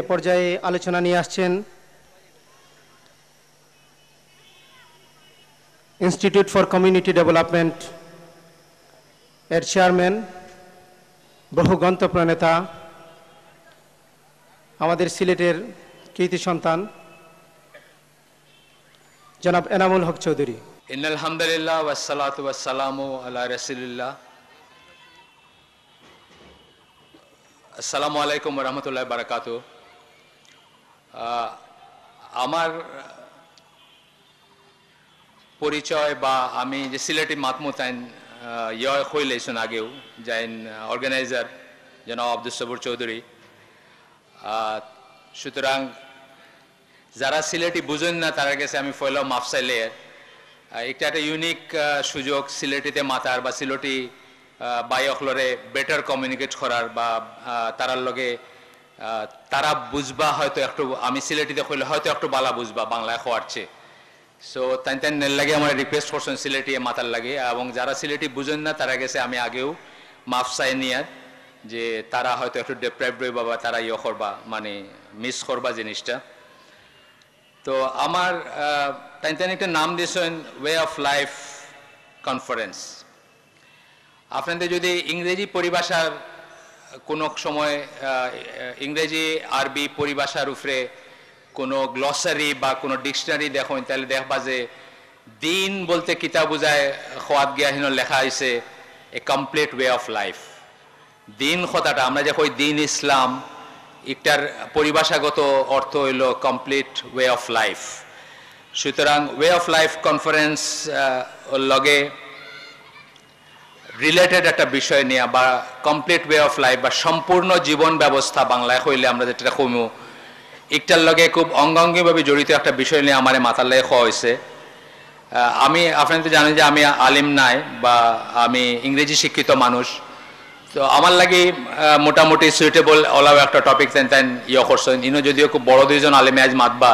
এ পর্যায়ে আলোচনা নিয়ে আসছেন ইনস্টিটিউট ফর কমিউনিটি ডেভেলপমেন্ট এর চেয়ারম্যান বহু গন্তপ্রণেতা আমাদের সিলেটের কৃতি সন্তান, জনাব এনামুল হক চৌধুরী। ইন আলহামদুলিল্লাহ ওয়াসালাতু ওয়াসালামু আলা রাসূলিল্লাহ। আসসালামু আলাইকুম রহমতুল্লাহ বারাকাতু আমার পরিচয় বা আমি যে সিলেটি মাতমুতাইন ইয় হইলেছেন আগেও যাইন অর্গানাইজার জনাব আব্দুল সবুর চৌধুরী। সুতরাং যারা সিলেটি বুঝেন না, তারা কাছে আমি ফয়লাও মাফ চাইলে একটা একটা ইউনিক সুযোগ সিলেটিতে মাতার বা সিলেটি বায়কলরে বেটার কমিউনিকেট করার বা তারার লগে তারা বুঝবা হয়তো একটু, আমি সিলেটিতে কইলে হয়তো একটু বালা বুঝবা বাংলায় হওয়ার চেয়ে। সো তাই তাই লাগে আমার রিকোয়েস্ট করছেন সিলেটি মাতার লাগে। এবং যারা সিলেটি বুঝেন না তারা গেছে আমি আগেও মাফ চাই নিয়ে যে তারা হয়তো একটু ডেপ্রাইভ রইবা বা তারা ইয়ে করবা মানে মিস করবা জিনিসটা তো আমার তাই তাই একটা নাম দিয়েছেন ওয়ে অফ লাইফ কনফারেন্স আপনাদের যদি ইংরেজি পরিভাষার কোনো সময় ইংরেজি, আরবি পরিভাষার উপরে কোনো গ্লসারি বা কোনো ডিকশনারি দেখুন, তাহলে দেখবা যে দিন বলতে কিতা বোঝায় খোয়াদ গিয়াহীন লেখা হয়েছে a complete way of life দিন কথাটা, আমরা যে কই দিন ইসলাম একটার পরিভাষাগত অর্থ হইল কমপ্লিট ওয়ে অফ লাইফ সুতরাং ওয়ে অফ লাইফ কনফারেন্স লগে রিলেটেড একটা বিষয় নিয়ে বা কমপ্লিট ওয়ে অফ লাইফ বা সম্পূর্ণ জীবন ব্যবস্থা বাংলায় হইলে আমরা যেটা কমু একটার লগে খুব অঙ্গাঙ্গিভাবে জড়িত একটা বিষয় নিয়ে আমার মাথার লাগে খাওয়া হয়েছে আমি, আপনারা তো জানেন যে আমি আলিম নাই বা আমি ইংরেজি শিক্ষিত মানুষ। তো আমার লাগে মোটামুটি সুইটেবল অলাও একটা টপিক তেন তেন ইয়ে করছেন ইনো যদিও খুব বড় দুইজন আলিমে আজ মাতবা,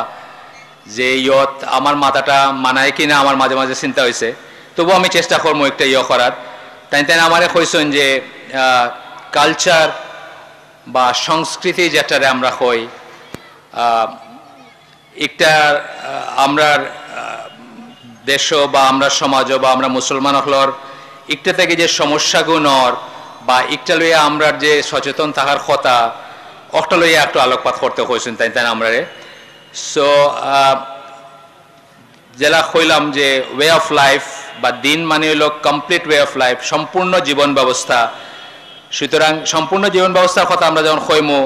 যে ইয়ত আমার মাথাটা মানায় কিনা আমার মাঝে মাঝে চিন্তা হয়েছে তবু আমি চেষ্টা করব একটা ইয়ে করার। তাই তাই আমারে কইছেন যে কালচার বা সংস্কৃতি যেটারে আমরা কই একটা আহ, আমরার দেশ বা আমরা সমাজ বা আমরা মুসলমান হলর একটা থেকে যে সমস্যাগুণর বা একটা লইয়া আমরা যে সচেতন থাকার কথা অকটা লইয়া একটু আলোকপাত করতে হয়েছেন তাই তাই আমরা। সো জেলা কইলাম যে ওয়ে অফ লাইফ বা দিন মানে হইল কমপ্লিট ওয়ে অফ লাইফ সম্পূর্ণ জীবন ব্যবস্থা। সুতরাং সম্পূর্ণ জীবন ব্যবস্থার কথা আমরা যখন কইমু,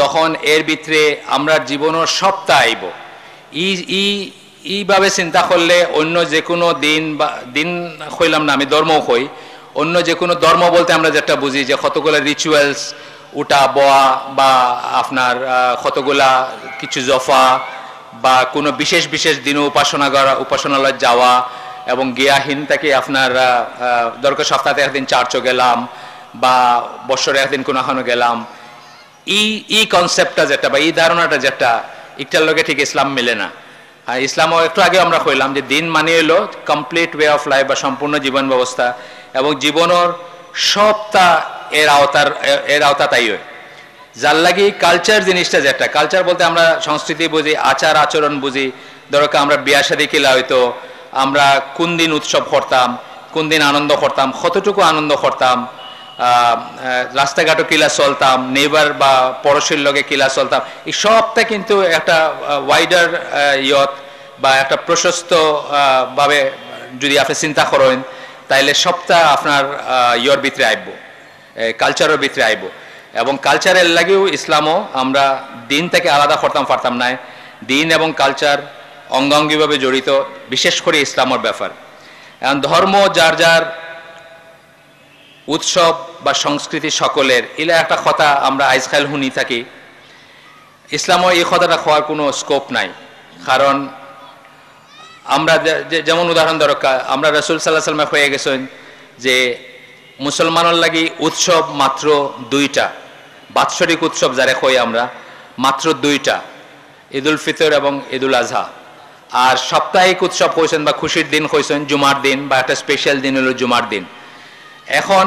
তখন এর ভিতরে আমরা জীবনের সবটা আইব। ই ই, এইভাবে চিন্তা করলে অন্য যে কোনো দিন বা, দিন হইলাম না, আমি ধর্মও কই, অন্য যে কোনো ধর্ম বলতে আমরা যেটা বুঝি যে কতগুলো রিচুয়ালস উটা, বয়া বা আপনার কতগুলা কিছু জফা বা কোনো বিশেষ বিশেষ দিনে উপাসনা করা, উপাসনালয় যাওয়া এবং গিয়াহীন থেকে আপনার দরকার সপ্তাহে একদিন চার্চও গেলাম বা বছরে একদিন কোনো গেলাম। ই ই কনসেপ্টটা যেটা বা এই ধারণাটা যেটা, একটার লগে ঠিক ইসলাম মেলে না। আর ইসলামও একটু আগে আমরা কইলাম যে দিন মানিয়ে এলো কমপ্লিট ওয়ে অফ লাইফ বা সম্পূর্ণ জীবন ব্যবস্থা এবং জীবনের সবটা এর আওতার, এর আওতা তাই হয়। যার লাগি কালচার জিনিসটা যেটা কালচার বলতে আমরা সংস্কৃতি বুঝি আচার আচরণ বুঝি। ধরো আমরা বিয়া শাদী কিলা হইতো আমরা কোন দিন উৎসব করতাম, কোন দিন আনন্দ করতাম, কতটুকু আনন্দ করতাম রাস্তাঘাটও কিলা চলতাম নেইবার বা পড়োশীর লগে কিলা চলতাম, এই সবটা কিন্তু একটা ওয়াইডার ইয়ত বা একটা প্রশস্ত ভাবে যদি আপনি চিন্তা করেন, তাইলে সবটা আপনার ইয়র ভিতরে আইব কালচারের ভিতরে আইব। এবং কালচারের লাগেও ইসলামও আমরা দিন থেকে আলাদা করতাম, পারতাম না দিন এবং কালচার অঙ্গাঙ্গিভাবে জড়িত, বিশেষ করে ইসলামের ব্যাপার। এখন ধর্ম, যার যার উৎসব বা সংস্কৃতি সকলের এলা একটা কথা আমরা আইজকাল শুনি থাকি, ইসলামও এই কথাটা হওয়ার কোনো স্কোপ নাই। কারণ আমরা যেমন উদাহরণ দরকার আমরা রসুল সাল্লাহ সাল্লামে হয়ে গেছেন যে মুসলমানের লাগি উৎসব মাত্র দুইটা, বাৎসরিক উৎসব যারা কই আমরা, মাত্র দুইটা, ঈদুল ফিতর এবং ঈদুল আজহা আর সাপ্তাহিক উৎসব হয়েছেন বা খুশির দিন হয়েছেন জুমার দিন বা একটা স্পেশাল দিন হলো জুমার দিন। এখন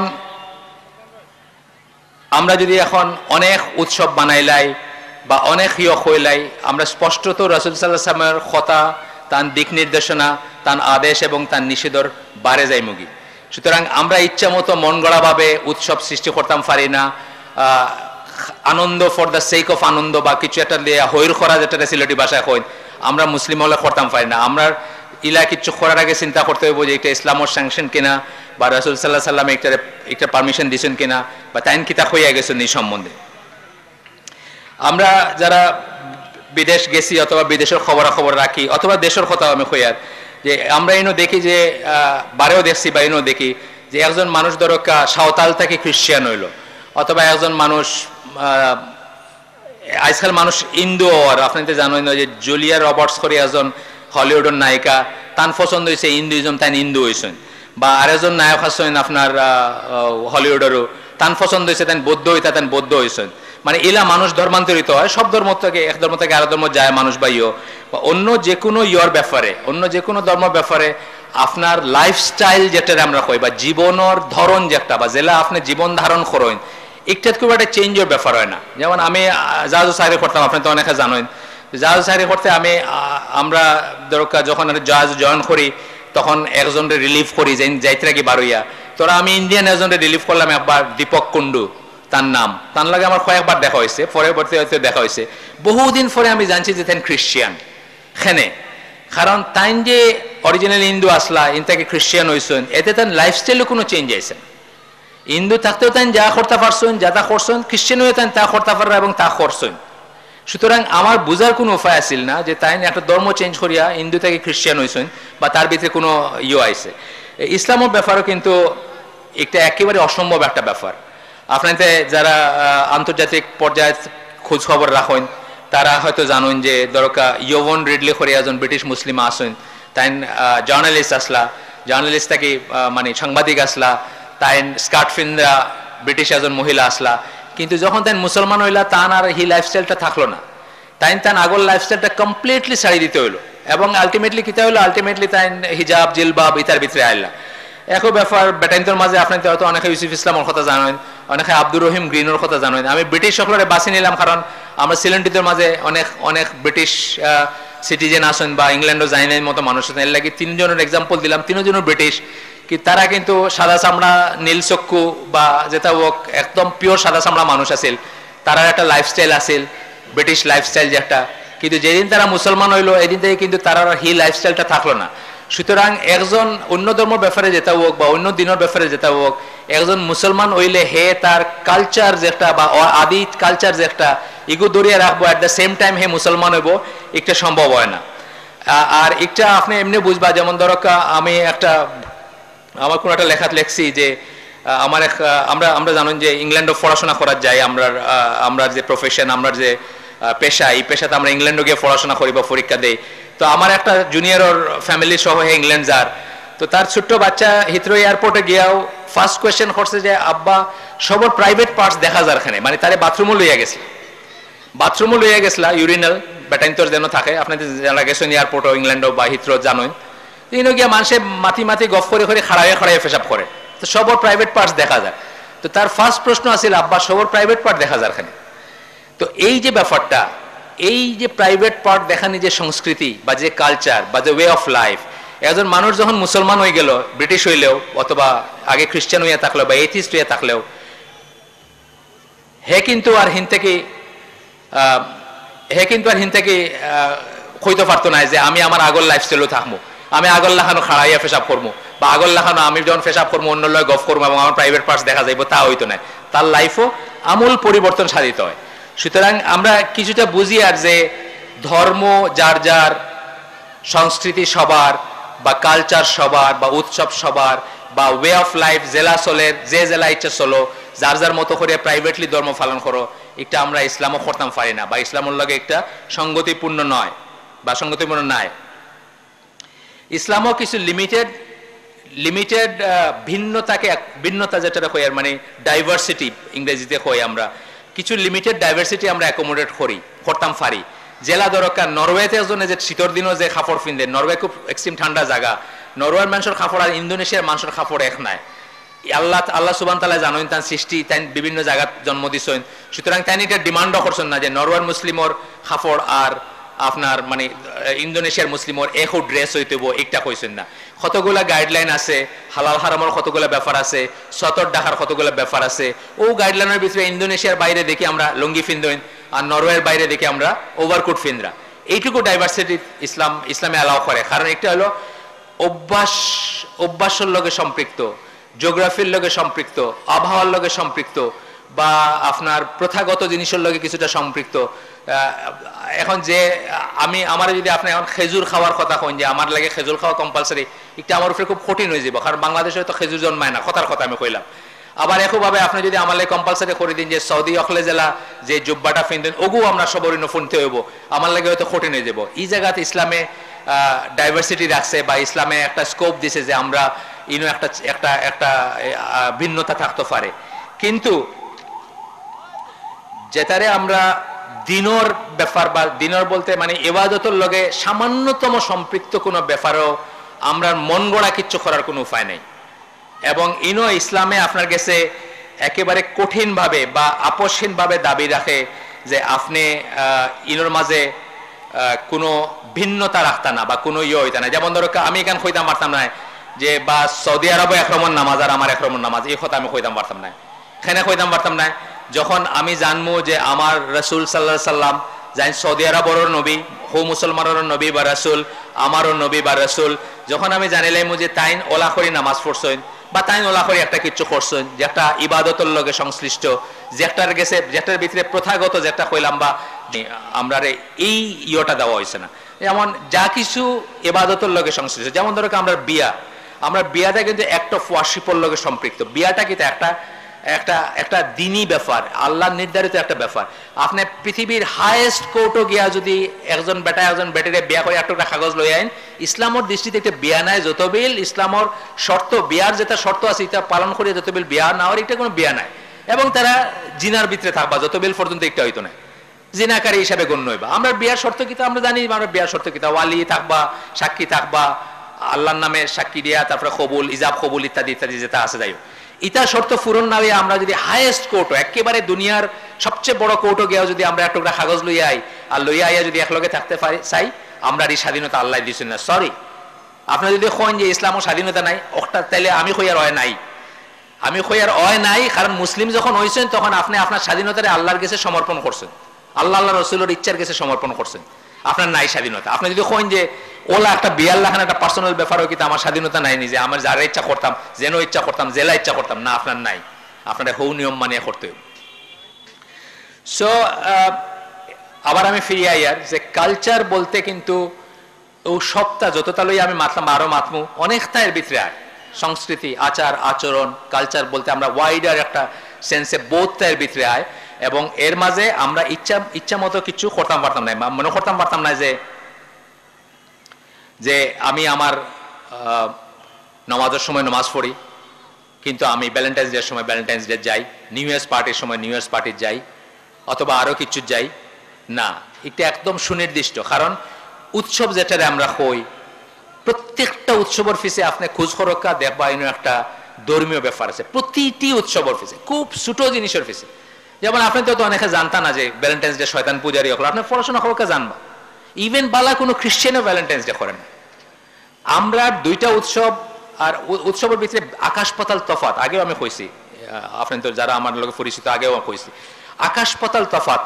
আমরা যদি এখন অনেক উৎসব বানাইলাই বা অনেক হিয় হইলাই, আমরা স্পষ্টত রাসুল সাল্লাহ সাল্লামের কথা, তার দিক নির্দেশনা, তার আদেশ এবং তার নিষেধর বারে যাই মুগি সুতরাং আমরা ইচ্ছা মতো মন গড়াভাবে উৎসব সৃষ্টি করতাম পারি না। আনন্দ ফর দ্য সেক অফ আনন্দ বা কিছু একটা হৈর খরা যেটা সিলেটি ভাষায় কই আমরা মুসলিম হলে করতাম পারি না। আমরা ইলা কিছু করার আগে চিন্তা করতে হইব যে এটা ইসলামর স্যাংশন কিনা, বা রাসুল সাল্লাহ সাল্লাম একটা একটা পারমিশন দিয়েছেন কিনা, বা তাইন কিতা হইয়া গেছেন এই সম্বন্ধে। আমরা যারা বিদেশ গেছি অথবা বিদেশের খবরাখবর রাখি, অথবা দেশের কথা আমি হইয়ার যে আমরা এনো দেখি যে বারেও দেখছি বা এনো দেখি যে একজন মানুষ ধরো সাঁওতাল থেকে খ্রিস্টিয়ান হইল, অথবা একজন মানুষ আজকাল মানুষ ইন্দু, আর আপনি তো জানেন যে জুলিয়া রবার্টস করে একজন হলিউডের নায়িকা তান পছন্দ হয়েছে ইন্দুইজম, তাই ইন্দু হয়েছেন বা আরেকজন নায়ক আছেন আপনার হলিউডেরও তান পছন্দ হয়েছে তাই বৌদ্ধ হইতা তাই বৌদ্ধ হয়েছেন মানে এলা মানুষ ধর্মান্তরিত হয়, সব ধর্ম থেকে, এক ধর্ম থেকে আরেক ধর্ম যায় মানুষ বা ইয়। বা অন্য যে কোনো ইয়র ব্যাপারে, অন্য যে কোনো ধর্ম ব্যাপারে আপনার লাইফস্টাইল যেটা আমরা কই, বা জীবনের ধরন যেটা, বা জেলা আপনি জীবন ধারণ করেন একটা খুব একটা চেঞ্জের ব্যাপার হয় না। যেমন আমি জাহাজ সাইরে করতাম আপনি তো অনেকে জানেন জাহাজ সাইরে করতে আমি আমরা দরকার যখন জাহাজ জয়েন করি, তখন একজনকে রিলিফ করি যে যাইতে কি বারইয়া তোরা আমি ইন্ডিয়ান একজনকে রিলিফ করলাম একবার দীপক কুন্ডু তার নাম। তার লাগে আমার কয়েকবার দেখা হয়েছে পরবর্তী হয়তো দেখা হয়েছে। বহুদিন পরে আমি জানছি যে তেন খ্রিস্টিয়ান খেনে, কারণ তাইন যে অরিজিনাল হিন্দু আসলা, ইন থেকে খ্রিস্টিয়ান হয়েছেন এতে তার লাইফস্টাইলে কোনো চেঞ্জ আইছে হিন্দু থাকতেও তাই যা করতে পারছেন, যা তা করছেন খ্রিস্টান হয়ে তাই তা করতে পাররা এবং তা করছেন। সুতরাং আমার বুঝার কোনো উপায় আসিল না যে তাই একটা ধর্ম চেঞ্জ করিয়া হিন্দু থেকে খ্রিস্টান হয়েছেন বা তার ভিতরে কোনো ইয়ে এই ইসলামের ব্যাপারও কিন্তু একটা একেবারে অসম্ভব একটা ব্যাপার। আপনাদের যারা আন্তর্জাতিক পর্যায়ে খোঁজ খবর রাখেন, তারা হয়তো জানেন যে দরকার ইয়ভন রিডলি করে একজন ব্রিটিশ মুসলিম আসেন, তাই জার্নালিস্ট আসলা জার্নালিস্ট থেকে মানে সাংবাদিক আসলা তাই স্কার্ট ফিন্দা ব্রিটিশ একজন মহিলা আসলা। কিন্তু যখন তাই মুসলমান হইলা, তান আর হি লাইফস্টাইলটা থাকল না। তাই তান আগর লাইফস্টাইলটা কমপ্লিটলি ছাড়ি দিতে হইল। এবং আলটিমেটলি কিতা হইল? আলটিমেটলি তাই হিজাব, জিলবাব ইতার ভিতরে আইলা। একো ব্যাপার বেটাইন্তর মাঝে আপনার হয়তো অনেকে ইউসুফ ইসলামের কথা জানেন, অনেকে আব্দুর রহিম গ্রিনের কথা জানেন। আমি ব্রিটিশ সকলের বাছি নিলাম কারণ আমরা সিলেন্টিদের মাঝে অনেক অনেক ব্রিটিশ সিটিজেন আসেন বা ইংল্যান্ডও যাইনের মতো মানুষ এর লাগে তিনজনের এক্সাম্পল দিলাম। তিনজনও ব্রিটিশ। কি তারা কিন্তু সাদা চামড়া, নীল চক্ষু বা যেটা হোক, একদম পিওর সাদা চামড়া মানুষ আছিল। তারা একটা লাইফস্টাইল আছিল ব্রিটিশ লাইফস্টাইল যে একটা। কিন্তু যেদিন তারা মুসলমান হইল, এদিন থেকে কিন্তু তারা হি লাইফস্টাইলটা থাকল না। সুতরাং একজন অন্য ধর্ম ব্যাপারে যেটা হোক বা অন্য দিনের ব্যাপারে যেটা হোক, একজন মুসলমান হইলে হে তার কালচার যেটা বা আদি কালচার যেটা ইগু দরিয়া রাখব অ্যাট দ্য সেম টাইম হে মুসলমান হইব, একটা সম্ভব হয় না। আর একটা আপনি এমনি বুঝবা, যেমন ধরো আমি একটা আমার কোনো একটা লেখাত লেখছি যে আমার এক আমরা আমরা জানেন যে ইংল্যান্ডও পড়াশোনা করার যাই আমরা আমরা যে প্রফেশন আমরা যে পেশা, এই পেশাতে আমরা ইংল্যান্ডও গিয়ে পড়াশোনা করি বা পরীক্ষা দেই। তো আমার একটা জুনিয়র ওর ফ্যামিলি সহ ইংল্যান্ড যার। তো তার ছোট্ট বাচ্চা হিথ্রো এয়ারপোর্টে গিয়াও ফার্স্ট কোয়েশ্চেন করছে যে, আব্বা, সবর প্রাইভেট পার্টস দেখা যার খানে মানে তারে বাথরুমও লইয়া গেছে বাথরুমও লইয়া গেছিলা ইউরিনাল ব্যাটাইন তোর যেন থাকে, আপনাদের যারা গেছেন এয়ারপোর্টও ইংল্যান্ডও বা হিথ্রো জানোই। ইনো গিয়া মানুষে মাতি মাতি গফ করে করে খাড়াইয়ে খাড়াইয়ে পেশাব করে। তো সবর প্রাইভেট পার্টস দেখা যায়। তো তার ফার্স্ট প্রশ্ন আছিল, আব্বা, সবর প্রাইভেট পার্ট দেখা যায় খানে? তো এই যে ব্যাপারটা, এই যে প্রাইভেট পার্ট দেখানি যে সংস্কৃতি বা যে কালচার বা যে ওয়ে অফ লাইফ একজন মানুষ যখন মুসলমান হয়ে গেল, ব্রিটিশ হইলেও অথবা আগে খ্রিস্টান হইয়া থাকলেও বা এথিস্ট হইয়া থাকলেও, হে কিন্তু আর হিন থেকে হে কিন্তু আর হিন থেকে কইতে পারতো না যে আমি আমার আগর লাইফস্টাইলও থাকব আমি আগর লাখানো খাড়াইয়া পেশাব করব বা আগর লাখানো আমি যখন পেশাব করব অন্য লয় গফ করব এবং আমার প্রাইভেট পার্টস দেখা যাইব, তা হইতো না। তার লাইফও আমূল পরিবর্তন সাধিত হয়। সুতরাং আমরা কিছুটা বুঝি আর যে ধর্ম যার যার, সংস্কৃতি সবার, বা কালচার সবার, বা উৎসব সবার, বা ওয়ে অফ লাইফ জেলা চলে, যে জেলা ইচ্ছা চলো, যার যার মতো করে প্রাইভেটলি ধর্ম পালন করো, এটা আমরা ইসলামও করতাম পারি না, বা ইসলামের লগে একটা সঙ্গতিপূর্ণ নয়, বা সঙ্গতিপূর্ণ নাই। ইসলামও কিছু লিমিটেড লিমিটেড ভিন্নতাকে ভিন্নতা যেটা কই আর মানে ডাইভার্সিটি ইংরেজিতে কই আমরা, কিছু লিমিটেড ডাইভার্সিটি আমরা অ্যাকোমোডেট করি, করতাম পারি জেলা দরকার নরওয়েতে এজনে যে শীতর দিনও যে কাপড় পিন্ধে, নরওয়ে খুব এক্সট্রিম ঠান্ডা জায়গা নরওয়ের মানুষের কাপড় আর ইন্দোনেশিয়ার মানুষের কাপড় এক নাই। আল্লাহ আল্লাহ সুবান তালা জানেন তার সৃষ্টি, তাই বিভিন্ন জায়গাত জন্ম দিছেন। সুতরাং তাই এটা ডিমান্ডও করছেন না যে নরওয়ার মুসলিমর খাফড় আর আপনার মানে ইন্দোনেশিয়ার মুসলিমর একো ড্রেস হইতেব একটা কইছেন না। কতগুলা গাইডলাইন আছে, হালাল হারামর কতগুলা ব্যাপার আছে, সতর ডাকার কতগুলা ব্যাপার আছে, ও গাইডলাইনের ভিতরে ইন্দোনেশিয়ার বাইরে দেখি আমরা লুঙ্গি ফিন্দইন আর নরওয়ের বাইরে দেখি আমরা ওভারকোট ফিন্দরা এইটুকু ডাইভার্সিটি ইসলাম, ইসলামে অ্যালাউ করে। কারণ একটা হলো, অভ্যাস, অভ্যাসের লগে সম্পৃক্ত জিওগ্রাফির লগে সম্পৃক্ত, আবহাওয়ার লগে সম্পৃক্ত বা আপনার প্রথাগত জিনিসের লগে কিছুটা সম্পৃক্ত। এখন যে আমি, আমার যদি আপনি এখন খেজুর খাওয়ার কথা কন যে আমার লাগে খেজুর খাওয়া কম্পালসারি এটা আমার উপরে খুব কঠিন হয়ে যাব কারণ বাংলাদেশে তো খেজুর জন্মায় না, কথার কথা আমি কইলাম। আবার একইভাবে আপনি যদি আমার লাগে কম্পালসারি করে দিন যে সৌদি অখলে জেলা যে জুব্বাটা ফিনদেন ওগু আমরা সবরিন ফুনতে হইব, আমার লাগে হয়তো কঠিন হয়ে যাব এই জায়গাতে ইসলামে ডাইভার্সিটি রাখছে বা ইসলামে একটা স্কোপ দিছে যে আমরা ইনো একটা একটা একটা ভিন্নতা থাকতে পারে। কিন্তু যেটারে আমরা দিনর ব্যাপার বা দিনর বলতে মানে এবাদতর লগে সামান্যতম সম্পৃক্ত কোনো ব্যাপারও আমরা মন গড়া কিচ্ছু করার কোনো উপায় নেই। এবং ইনো ইসলামে আপনার কাছে একেবারে কঠিনভাবে বা আপসহীনভাবে দাবি রাখে যে আপনি ইনোর মাঝে কোনো ভিন্নতা রাখতা না বা কোনো ইয়ে হইতা না। যেমন ধরো আমি এখান কইতাম পারতাম না যে, বা সৌদি আরবে একরমন নামাজ আর আমার একরমন নামাজ, এই কথা আমি কইতাম পারতাম না। এখানে কইতাম পারতাম না? যখন আমি জানব যে আমার রসুল সাল্লাহ সাল্লাম যাই সৌদি আরবর নবী, হু মুসলমানের নবী বা রসুল, আমারও নবী বা রসুল, যখন আমি জানিলাম যে তাইন ওলা করি নামাজ পড়ছেন বা তাইন ওলা করে একটা কিচ্ছু করছেন, যে একটা ইবাদতের লগে সংশ্লিষ্ট, যে একটার গেছে যেটার ভিতরে প্রথাগত যে একটা কইলাম বা আমরা এই ইয়েটা দেওয়া হয়েছে না। যেমন যা কিছু ইবাদতের লগে সংশ্লিষ্ট, যেমন ধরো আমরা বিয়া, আমরা বিয়াটা কিন্তু একটা অফ ওয়ার্শিপের লগে সম্পৃক্ত। বিয়াটা কিন্তু একটা একটা একটা দিনই ব্যাপার, আল্লাহ নির্ধারিত একটা ব্যাপার। আপনি পৃথিবীর হাইয়েস্ট কোর্টও গিয়া যদি একজন বেটা, একজন বেটারে বিয়া করে একটা কাগজ লই আইন ইসলামর দৃষ্টিতে একটা বিয়া নাই যতবিল ইসলামর শর্ত বিয়ার যেটা শর্ত আছে, এটা পালন করে যতবিল বিয়া না হওয়ার এটা কোনো বিয়া নাই। এবং তারা জিনার ভিতরে থাকবা যতবিল পর্যন্ত একটা হইতো না। জিনাকারী হিসাবে গণ্য হইবা। আমরা বিয়ার শর্ত কিতা আমরা জানি, আমরা বিয়ার শর্ত কিতা ওয়ালি থাকবা, সাক্ষী থাকবা, আল্লাহর নামে সাক্ষী দিয়া, তারপরে কবুল, ইজাব, কবুল ইত্যাদি ইত্যাদি যেটা আছে, যাই হোক। ইটা শর্ত পূরণ না আমরা যদি হাইয়েস্ট কোর্ট একেবারে দুনিয়ার সবচেয়ে বড় কোর্টও গিয়া যদি আমরা একটা কাগজ লইয়া আই, আর লইয়া আইয়া যদি একলগে থাকতে পারি, চাই, আমরা এই স্বাধীনতা আল্লাহ দিচ্ছেন না। সরি আপনার যদি কন যে ইসলামও স্বাধীনতা নাই, ওটা তাইলে আমি কইয়ার হয় নাই। আমি কইয়ার অয় নাই, কারণ মুসলিম যখন হয়েছেন তখন আপনি আপনার স্বাধীনতারে আল্লাহর কাছে সমর্পণ করছেন। আল্লাহ আল্লাহ রসুলের ইচ্ছার কাছে সমর্পণ করছেন। আপনার নাই স্বাধীনতা। আপনি যদি কইন যে ওলা একটা বিয়ার লাখান একটা পার্সোনাল ব্যাপার হয় কিন্তু আমার স্বাধীনতা নাই নিজে আমার যারা ইচ্ছা করতাম, যেন ইচ্ছা করতাম, জেলা ইচ্ছা করতাম, না আপনার নাই। আপনার হৌ নিয়ম মানিয়ে করতে সো আবার আমি ফিরিয়ে আইয়ার যে কালচার বলতে কিন্তু ও সপ্তাহ যতটা লই আমি মাতলাম আরও মাতমু, অনেকটা এর ভিতরে আয় সংস্কৃতি, আচার, আচরণ কালচার বলতে আমরা ওয়াইডার একটা সেন্সে বোধটা এর ভিতরে আয়। এবং এর মাঝে আমরা ইচ্ছা ইচ্ছা মতো কিছু করতাম পারতাম না মনে করতাম পারতাম না যে যে আমি আমার নমাজের সময় নমাজ পড়ি, কিন্তু আমি ভ্যালেন্টাইন্স ডের সময় ভ্যালেন্টাইন্স ডে যাই নিউ ইয়ার্স পার্টির সময় নিউ ইয়ার্স পার্টির যাই, অথবা আরও কিছু যাই, না, এটা একদম সুনির্দিষ্ট। কারণ উৎসব যেটারে আমরা হই, প্রত্যেকটা উৎসবের ফিসে আপনি খোঁজ খরকা দেখবা একটা ধর্মীয় ব্যাপার আছে। প্রতিটি উৎসবের ফিসে খুব ছোট জিনিসের ফিসে যেমন আপনি তো অনেকে জানতা না যে ভ্যালেন্টাইন্স ডে শয়তান পূজারি হলো, আপনি পড়াশোনা খরকা জানবা। ইভেন বালা কোনো খ্রিস্টানও ভ্যালেন্টাইন্স ডে করে না। আমরা দুইটা উৎসব আর উৎসবের ভিতরে আকাশ পাতাল তফাত আগেও আমি কইছি আহ, আপনি তো যারা আমার লোক পরিচিত আগেও আমি কইছি। আকাশ পাতাল তফাত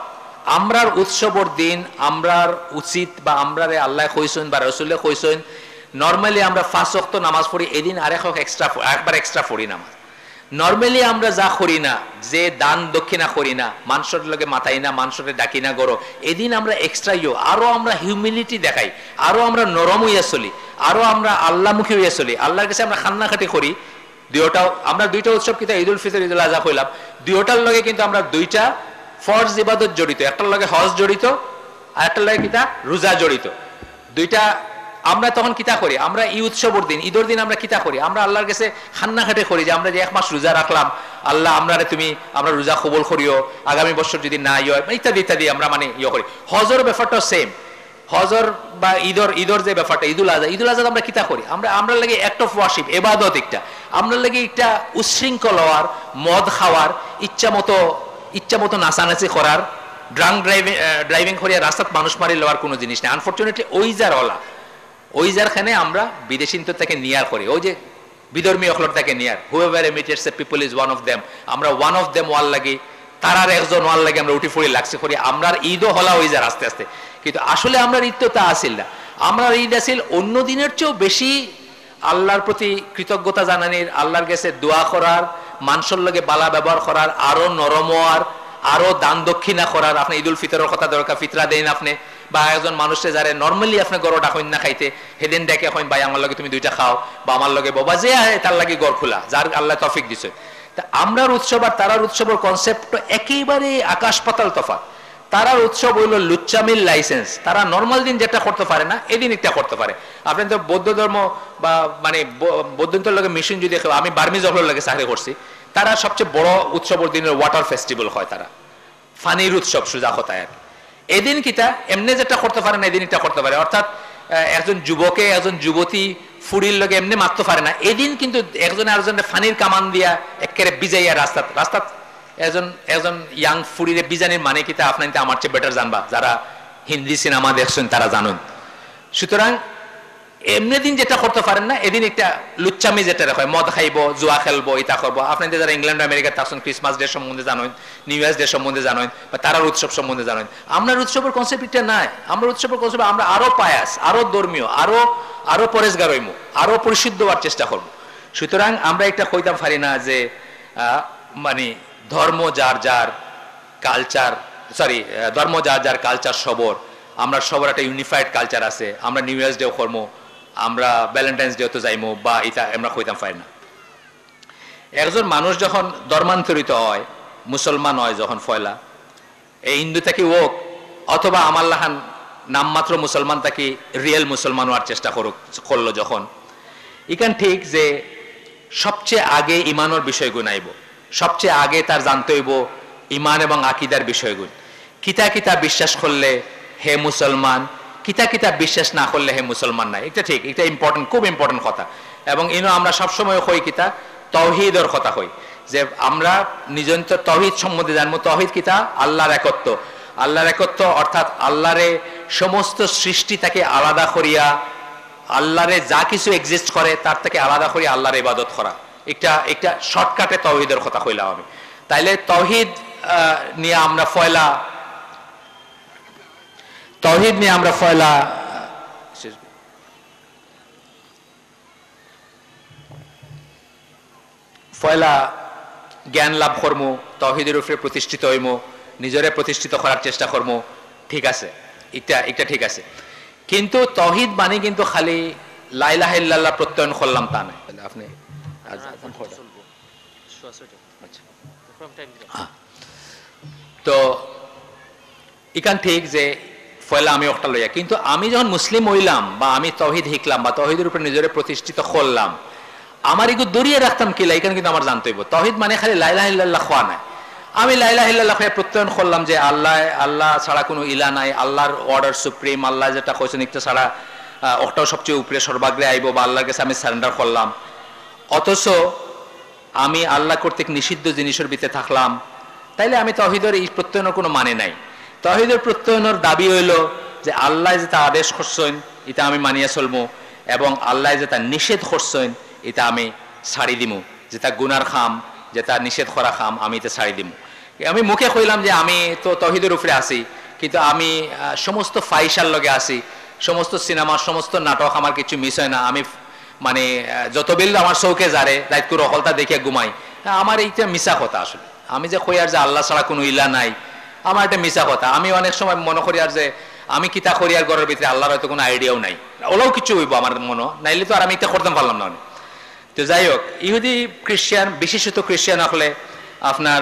আমরার উৎসবর দিন আমরার উচিত বা আমরারে আল্লাহ কইছেন বা রসুল্লে কইছেন নর্মালি আমরা ফার্স্ট অক্ত নামাজ পড়ি এদিন আরেক এক্সট্রা একবার এক্সট্রা পড়ি নামাজ। নর্মালি আমরা যা করি না, যে দান দক্ষিণা করি না, মানুষের লগে মাথাই না, মানুষের ডাকি না, গরো। এদিন আমরা এক্সট্রা ইয়ে আরও আমরা হিউমিলিটি দেখাই, আরও আমরা নরম হইয়া চলি, আরও আমরা আল্লাহমুখী হইয়া চলি। আল্লাহর কাছে আমরা খান্নাখাটি করি দুইটাও আমরা দুইটা উৎসব কিন্তু ঈদ উল ফিতর, ঈদ উল আজহা কইলাম। দুইটার লগে কিন্তু আমরা দুইটা ফরজ ইবাদত জড়িত, একটার লগে হজ জড়িত, আর একটার লগে কিতা? রোজা জড়িত। দুইটা আমরা তখন কিতা করি? আমরা এই উৎসবর দিন, ঈদের দিন আমরা কিতা করি? আমরা আল্লাহর কাছে খান্না খাটে করি যে আমরা যে এক মাস রোজা রাখলাম, আল্লাহ আমরা তুমি, আমরা রোজা কবল করিও, আগামী বছর যদি না ইয়ে হয় ইত্যাদি ইত্যাদি আমরা মানে ইয়ে করি। হজর ব্যাপারটা সেম হজর বা ঈদর ঈদর যে ব্যাপারটা, ঈদুল আজহা ঈদুল আজহা আমরা কিতা করি? আমরা আমরা লাগে অ্যাক্ট অফ ওয়ার্শিপ এবাদত একটা। আমরা লাগে একটা উচ্ছৃঙ্খল হওয়ার মদ খাওয়ার ইচ্ছা মতো ইচ্ছা মতো নাচানাচি করার ড্রাঙ্ক ড্রাইভিং ড্রাইভিং করিয়া রাস্তাত মানুষ মারি লওয়ার কোনো জিনিস নেই। আনফর্চুনেটলি ওই যার হলা ওই যারখানে আমরা বিদেশি থেকে নিয়ার করি, ওই যে বিধর্মী অখলর থেকে near. Whoever imitates a people is one of them আমরা ওয়ান অফ দেম ওয়াল লাগি, তারার একজন ওয়াল লাগে, আমরা উঠি ফুড়ি লাগছে করি আমরার ঈদও হলা হয়ে যায় আস্তে আস্তে। কিন্তু আসলে আমরা ঈদ তো তা আসিল না। আমরা ঈদ আসিল অন্য দিনের চেয়েও বেশি আল্লাহর প্রতি কৃতজ্ঞতা জানানির, আল্লাহর কাছে দোয়া করার, মানুষের লগে বালা ব্যবহার করার, আরও নরম হওয়ার, আরও দান দক্ষিণা করার। আপনি ঈদুল ফিতরের কথা দরকার, ফিতরা দেন আপনি। বা একজন মানুষে যারা নর্মালি আপনি গরটা হইন না খাইতে, সেদিন দেখে হইন ভাই, আমার লগে তুমি দুইটা খাও বা আমার লগে বাবা, যে তার লাগে গড় খোলা, যার আল্লাহ তফিক দিছে। তা আমরার উৎসব আর তারার উৎসবের কনসেপ্ট একেবারে আকাশ পাতাল তফাৎ। তারার উৎসব হইল লুচ্চামিল লাইসেন্স। তারা নর্মাল দিন যেটা করতে পারে না, এদিন এটা করতে পারে। আপনি তো বৌদ্ধ ধর্ম বা মানে বৌদ্ধন্তর লগে মিশন যদি আমি বার্মিজ অফলের লাগে চাকরি করছি, তারা সবচেয়ে বড় উৎসবের দিনের ওয়াটার ফেস্টিভ্যাল হয় তারা। ফানির উৎসব সুজা হতায় আর। এদিন কিটা এমনি যেটা করতে পারে না, এদিন এটা করতে পারে। অর্থাৎ একজন যুবকে, একজন যুবতী ফুরির লগে এমনি মারতে পারে না। এদিন কিন্তু একজন আরেকজনের ফানির কামান দিয়া একেবারে বিজাইয়া রাস্তাত রাস্তাত একজন একজন ইয়াং ফুরিরে বিজানির মানে কিতা আপনার আমার চেয়ে বেটার জানবা। যারা হিন্দি সিনেমা দেখছেন, তারা জানুন। সুতরাং এমনি দিন যেটা করতে পারেন না, এদিন একটা লুচ্চামি যেটা রাখে মদ খাইব, জুয়া খেলব এটা করব। আপনাদের যারা ইংল্যান্ড আমেরিকা থাকছেন ক্রিসমাস ডে সম্বন্ধে জানেন নিউ ইয়ার্স ডে সম্বন্ধে জানেন, বা তারার উৎসব সম্বন্ধে জানেন, আমরা উৎসবের কনসেপ্ট এটা নাই। আমরা উৎসবের কনসেপ্ট আমরা আরও পায়াস, আরও ধর্মীয়, আরও আরও পরেশগার হইমু, আরও পরিশুদ্ধ হওয়ার চেষ্টা করব। সুতরাং আমরা একটা কইতাম পারি না যে মানে ধর্ম যার যার কালচার সরি ধর্ম যার যার কালচার সবর। আমরা সবার একটা ইউনিফাইড কালচার আছে, আমরা নিউ ইয়ার্স ডেও করব আমরা ভ্যালেন্টাইন্স ডে তো যাইমো বা এটা আমরা কইতাম পারি না। একজন মানুষ যখন ধর্মান্তরিত হয়, মুসলমান হয় যখন ফয়লা, এই হিন্দু থেকে ওক, অথবা আমার লাহান নামমাত্র মুসলমান তাকে রিয়েল মুসলমান হওয়ার চেষ্টা করুক, করল যখন ইখান ঠিক যে সবচেয়ে আগে ইমানোর বিষয়গুণ আইব, সবচেয়ে আগে তার জানতে হইব ইমান এবং আকিদার বিষয়গুণ। কিতা কিতা বিশ্বাস করলে হে মুসলমান কিতা কিতা বিশ্বাস না করলে হে মুসলমান নাই। এটা ঠিক, এটা ইম্পর্টেন্ট খুব ইম্পর্টেন্ট কথা। এবং ইনো আমরা সবসময় হই কিতা? তহিদর কথা হই। যে আমরা নিজন্ত তহিদ সম্বন্ধে জানব। তহিদ কিতা? আল্লাহর একত্ব। আল্লাহর একত্ব অর্থাৎ আল্লাহরে সমস্ত সৃষ্টি তাকে আলাদা করিয়া, আল্লাহরে যা কিছু এক্সিস্ট করে, তার থেকে আলাদা করে আল্লাহর ইবাদত করা। একটা একটা শর্টকাটে তহিদের কথা কইলাম আমি। তাইলে তহিদ নিয়ে আমরা ফয়লা তহিদ নিয়ে আমরা ফয়লা ফয়লা জ্ঞান লাভ করমু তহিদের উপরে প্রতিষ্ঠিত হইমু নিজরে প্রতিষ্ঠিত করার চেষ্টা করমু ঠিক আছে? এটা এটা ঠিক আছে। কিন্তু তহিদ মানে কিন্তু খালি লাইলাহ ইল্লাল্লাহ প্রত্যয়ন করলাম তা নয়। আপনি এখন কয়টা? আচ্ছা। হ্যাঁ। তো ইকান ঠিক যে ফয়লা আমি একটা লইয়া। কিন্তু আমি যখন মুসলিম হইলাম বা আমি তহিদ শিখলাম বা তহিদের উপরে নিজের প্রতিষ্ঠিত করলাম, আমার এগুলো দরিয়ে রাখতাম কিলা এখানে কিন্তু আমার জানতে হইব। তহিদ মানে খালি লাইলাহ ইল্লাল্লাহ খোয়া নাই। আমি লাইলাহ ইল্লাল্লাহ হয়ে প্রত্যয়ন করলাম যে আল্লাহ আল্লাহ ছাড়া কোনো ইলা নাই, আল্লাহর অর্ডার সুপ্রিম আল্লাহ যেটা কইছেন একটা ছাড়া ওটাও সবচেয়ে উপরে, সর্বাগ্রে আইব বা আল্লাহর কাছে আমি সারেন্ডার করলাম। অথচ আমি আল্লাহ কর্তৃক নিষিদ্ধ জিনিসের ভিতরে থাকলাম। তাইলে আমি তহিদের এই প্রত্যয়নের কোনো মানে নাই। তহিদের প্রত্যয়নের দাবি হইল যে আল্লাহ যেটা আদেশ করছেন, এটা আমি মানিয়া চলবো এবং আল্লাহ যেটা নিষেধ করছেন, এটা আমি ছাড়ি দিমু। যেটা গুনার খাম যেটা নিষেধ করা খাম, আমি এটা ছাড়ি দিমু। আমি মুখে কইলাম যে আমি তো তহিদের উপরে আছি, কিন্তু আমি সমস্ত ফাইসার লগে আছি, সমস্ত সিনেমা, সমস্ত নাটক আমার কিছু মিস হয় না। আমি মানে যত বিল আমার চৌকে যারে দায়িত্ব রহলতা দেখে ঘুমাই। আমার এইটা মিশা কথা আসলে। আমি যে কই আর যে আল্লাহ ছাড়া কোনো ইলা নাই আমার একটা মিশা কথা। আমি অনেক সময় মনে করি আর যে, আমি কিতা করি আর ঘরের ভিতরে আল্লাহর হয়তো কোনো আইডিয়াও নাই। ওলাও কিছু হইব আমার মনে। নাইলে তো আর আমি এটা করতে পারলাম না তো যাই হোক, ইহুদি খ্রিস্টান বিশেষত খ্রিস্টান হলে আপনার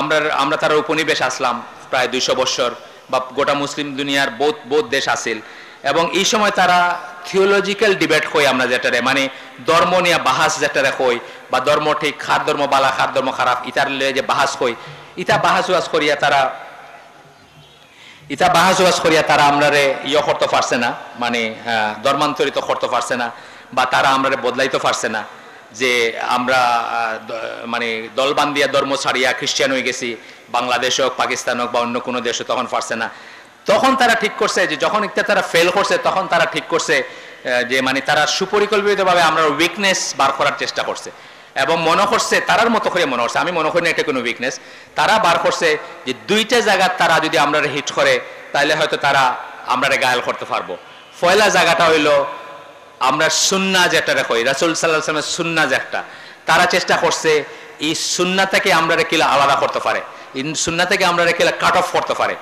আমরা আমরা তার উপনিবেশ আসলাম প্রায় দুইশো বছর বা গোটা মুসলিম দুনিয়ার বহুত বহুত দেশ আসিল এবং এই সময় তারা থিওলজিক্যাল ডিবেট কই আমরা যেটারে মানে ধর্ম নিয়ে বাহাস যেটারে কই, বা ধর্ম ঠিক, খার ধর্ম বালা, খার ধর্ম খারাপ, ইতার যে বাহাস কই ইটা বাহাস করিয়া তারা ইতা বাহাজবাস করিয়া তারা আমরারে ইয়ে করতে পারছে না মানে আহ, ধর্মান্তরিত করতে পারছে না বা তারা আমরারে বদলাইতে পারছে না যে আমরা মানে দলবান্দিয়া ধর্ম ছাড়িয়া খ্রিস্টান হয়ে গেছি বাংলাদেশ হোক পাকিস্তান হোক বা অন্য কোনো দেশে তখন পারছে না। তখন তারা ঠিক করছে যে যখন একটা তারা ফেল করছে তখন তারা ঠিক করছে যে মানে তারা সুপরিকল্পিতভাবে আমরা উইকনেস বার করার চেষ্টা করছে। এবং মনে করছে তারার মতো করে মনে করছে। আমি মনে করি না এটা কোনো উইকনেস তারা বার করছে যে দুইটা জায়গা তারা যদি আমরা হিট করে তাহলে হয়তো তারা আমরা গায়াল করতে পারব। পয়লা জায়গাটা হইল আমরা সুন্না যেটা কই, রাসুল সাল্লাহ সাল্লামের সুন্না যে একটা তারা চেষ্টা করছে এই সুন্না থেকে আমরা কিলা আলাদা করতে পারে। এই সুন্না থেকে আমরা কিলা কাট অফ করতে পারে।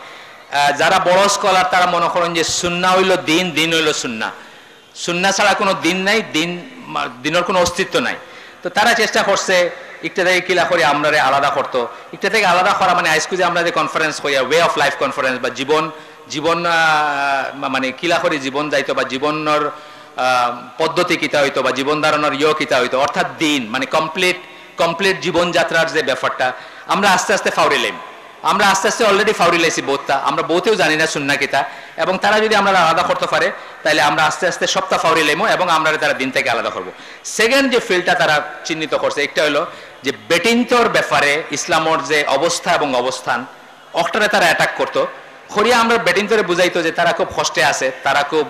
যারা বড় স্কলার তারা মনে করেন যে সুন্না হইল দিন দিন হইল সুন্না সুন্না ছাড়া কোনো দিন নাই, দিন দিনের কোনো অস্তিত্ব নাই। তো তারা চেষ্টা করছে একটা থেকে কিলা করে আমরা আলাদা করতো। একটা থেকে আলাদা করা মানে আইসকুজে আমরা যে কনফারেন্স করি ওয়ে অফ লাইফ কনফারেন্স বা জীবন জীবন মানে কিলা করে, জীবন যাইতো বা জীবনের পদ্ধতি কিতা হইতো বা জীবন ধারণের ইয় কিতা হইতো, অর্থাৎ দিন মানে কমপ্লিট কমপ্লিট জীবনযাত্রার যে ব্যাপারটা, আমরা আস্তে আস্তে ফাউরিলাম। আমরা আস্তে আস্তে অলরেডি ফাউরি লাইছি বোধটা। আমরা বহুতেও জানি না সুন্না কিতা এবং তারা যদি আমরা আলাদা করতে পারে তাহলে আমরা আস্তে আস্তে সপ্তাহ ফাউরি লেমো এবং আমরা তারা দিন থেকে আলাদা করব। সেকেন্ড যে ফিল্ডটা তারা চিহ্নিত করছে, একটা হলো যে বেটিন্তর ব্যাপারে ইসলামর যে অবস্থা এবং অবস্থান, অক্টারে তারা অ্যাটাক করতো। হরিয়া আমরা বেটিন্তরে বুঝাইতো যে তারা খুব কষ্টে আছে, তারা খুব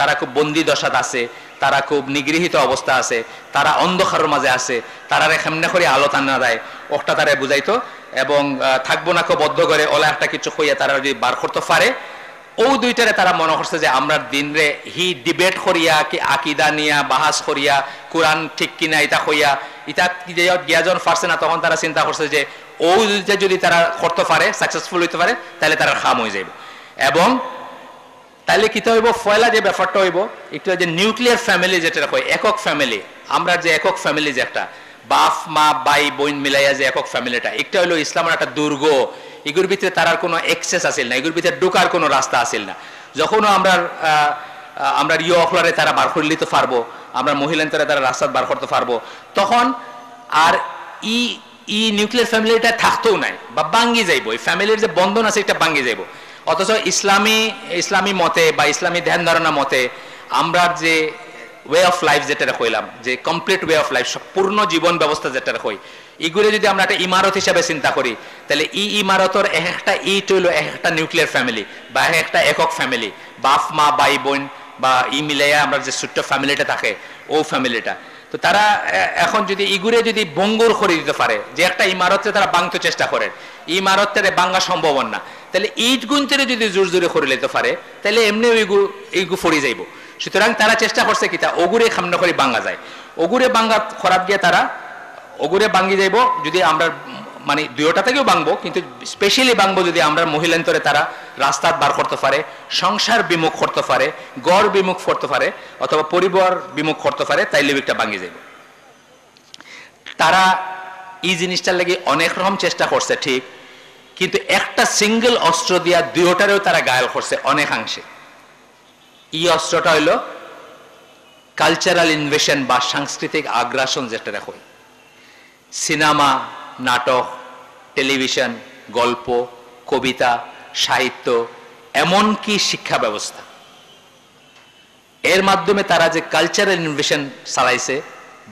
তারা খুব বন্দি দশাত আছে তারা খুব নিগৃহীত অবস্থা আছে, তারা অন্ধকারের মাঝে আছে তারা কেমনে করে আলো টানা দেয়। ওটা তারা বুঝাইতো, এবং থাকব না বদ্ধ করে, ওলা একটা কিছু হইয়া তারা যদি বার করতে পারে, ও দুইটারে তারা মনে করছে যে আমরা দিনরে হি ডিবেট করিয়া, কি আকিদা নিয়া, বাহাস করিয়া, কোরআন ঠিক কিনা ইটা হইয়া ইটা গিয়াজন পারছে না, তখন তারা চিন্তা করছে যে ও যদি তারা করতে পারে সাকসেসফুল হইতে পারে, তাহলে তারা খাম হয়ে যাবে এবং তাহলে কিতা হইব? ফয়লা যে ব্যাপারটা হইব একটু যে নিউক্লিয়ার ফ্যামিলি যেটা হয় একক ফ্যামিলি আমরা যে একক ফ্যামিলি যে একটা, বাপ, মা বাই বোন মিলাইয়া যে একক ফ্যামিলিটা একটা হলো ইসলামের একটা দুর্গ। এগুলোর ভিতরে তার আর কোনো এক্সেস আসিল না, এগুলোর ভিতরে ঢোকার কোনো রাস্তা আসিল না। যখনও আমরা আমরা ইয়ে অফলারে তারা বার করে নিতে পারব, আমরা মহিলান তারা তারা রাস্তা বার করতে পারব, তখন আর ই ই নিউক্লিয়ার ফ্যামিলিটা থাকতেও নাই বা বাঙ্গি যাইব। এই ফ্যামিলির যে বন্ধন আছে, এটা বাঙ্গি যাইব। অথচ ইসলামী ইসলামী মতে বা ইসলামী ধ্যান ধারণা মতে আমরা যে ওয়ে অফ লাইফ যেটা কইলাম, যে কমপ্লিট ওয়ে অফ লাইফ পূর্ণ জীবন ব্যবস্থা যেটা কই, এগুলো যদি আমরা একটা ইমারত হিসাবে চিন্তা করি, তাহলে ই ইমারতর এক একটা ইট হইল এক একটা নিউক্লিয়ার ফ্যামিলি বা এক একটা একক ফ্যামিলি বাপ, মা, ভাই, বোন বা ই মিলাইয়া আমরা যে ছোট্ট ফ্যামিলিটা থাকে, ও ফ্যামিলিটা তো তারা এখন যদি ইগুরে যদি বঙ্গুর করে দিতে পারে, যে একটা ইমারতকে তারা বাংতে চেষ্টা করে, ইমারতটারে বাঙ্গা সম্ভব না। তাহলে ইট গুনতে যদি জোর জোরে করে নিতে পারে, তাহলে এমনি ইগু ইগু ফরি যাইব। সুতরাং তারা চেষ্টা করছে কি তা ওগুরে খামনা করে বাঙ্গা যায়। ওগুরে বাঙ্গা খরাপ গিয়ে তারা ওগুরে বাঙ্গি যাইব, যদি আমরা মানে দুইটা থেকেও বাংবো কিন্তু স্পেশালি বাংবো যদি আমরা মহিলান্তরে তারা রাস্তা বার করতে পারে, সংসার বিমুখ করতে পারে, গড় বিমুখ করতে পারে, অথবা পরিবার বিমুখ করতে পারে, তাইলে একটা বাঙ্গি যাইব। তারা এই জিনিসটার লাগে অনেক রকম চেষ্টা করছে, ঠিক। কিন্তু একটা সিঙ্গেল অস্ত্র দিয়া দুইটারেও তারা গায়াল করছে অনেকাংশে। এই অস্ত্রটা হইল কালচারাল ইনভেশন বা সাংস্কৃতিক আগ্রাসন যেটা দেখো সিনেমা, নাটক, টেলিভিশন, গল্প, কবিতা, সাহিত্য, এমনকি শিক্ষা ব্যবস্থা। এর মাধ্যমে তারা যে কালচারাল ইনভেশন চালাইছে